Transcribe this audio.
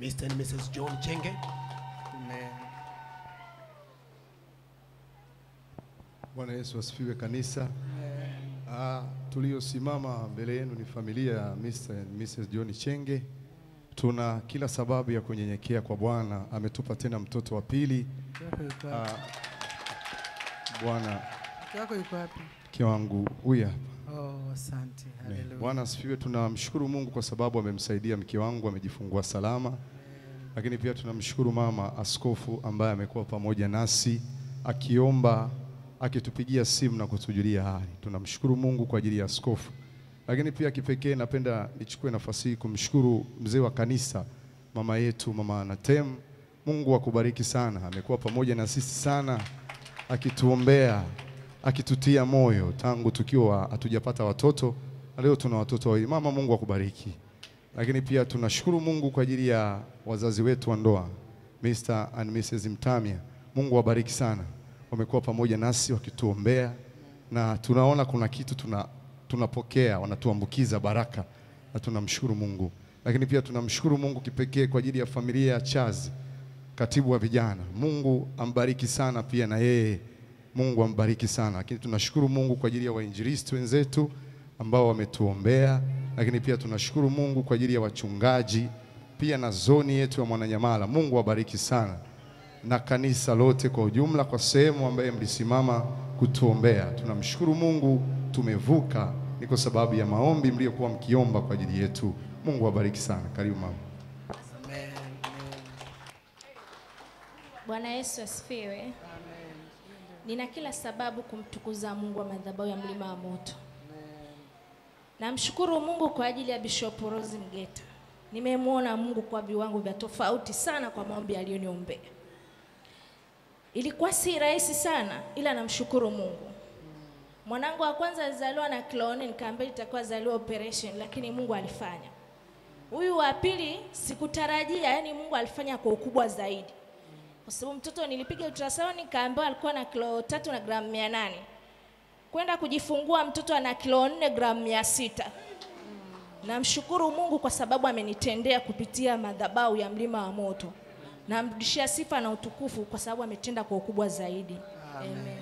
Mr. and Mrs. John Chenge. Amen. Bwana Yesu asifiwe kanisa. Ah, tuliosimama mbele yenu ni familia ya Mr. and Mrs. John Chenge. Tuna kila sababu ya kunyenyekea kwa Bwana. Ametupa tena mtoto wa pili. Ah, Bwana Mke wako yuko wapi? mke wangu huyu hapa. Bwana asifiwe. Tunamshukuru Mungu kwa sababu amemsaidia mke wangu amejifungua salama, lakini pia tunamshukuru mama askofu ambaye amekuwa pamoja nasi akiomba, akitupigia simu na kutujulia hali. Tunamshukuru Mungu kwa ajili ya askofu, lakini pia kipekee napenda nichukue nafasi hii kumshukuru mzee wa kanisa, mama yetu, mama Anatem. Mungu akubariki sana, amekuwa pamoja na sisi sana akituombea akitutia moyo tangu tukiwa hatujapata watoto leo tuna watoto wawili. Mama, Mungu akubariki. Lakini pia tunashukuru Mungu kwa ajili ya wazazi wetu wa ndoa Mr. and Mrs. Mtamia. Mungu wabariki sana, wamekuwa pamoja nasi wakituombea na tunaona kuna kitu tuna, tunapokea, wanatuambukiza baraka na tunamshukuru Mungu. Lakini pia tunamshukuru Mungu kipekee kwa ajili ya familia ya Chazi katibu wa vijana. Mungu ambariki sana pia na yeye, Mungu ambariki sana. Lakini tunashukuru Mungu kwa ajili ya wainjilisti wenzetu ambao wametuombea, lakini pia tunashukuru Mungu kwa ajili ya wachungaji pia na zoni yetu ya Mwananyamala. Mungu wabariki sana na kanisa lote kwa ujumla, kwa sehemu ambaye mlisimama kutuombea. Tunamshukuru Mungu, tumevuka ni kwa sababu ya maombi mliokuwa mkiomba kwa ajili yetu. Mungu wabariki sana. Karibu mama. Bwana Yesu asifiwe. Nina kila sababu kumtukuza Mungu wa madhabahu ya mlima wa moto. Namshukuru Mungu kwa ajili ya Bishop Rose Mgeta. Nimemwona Mungu kwa viwango vya tofauti sana kwa maombi aliyoniombea. Ilikuwa si rahisi sana, ila namshukuru Mungu. Mwanangu wa kwanza alizaliwa na kilo nne, nikaambia itakuwa zaliwa operation, lakini Mungu alifanya. Huyu wa pili sikutarajia, yani Mungu alifanya kwa ukubwa zaidi kwa sababu mtoto nilipiga ultrasound nikaambiwa alikuwa na kilo tatu na gramu mia nane kwenda kujifungua mtoto ana kilo nne gramu mia sita. Namshukuru mungu kwa sababu amenitendea kupitia madhabahu ya mlima wa moto. Namrudishia sifa na utukufu kwa sababu ametenda kwa ukubwa zaidi. Amen.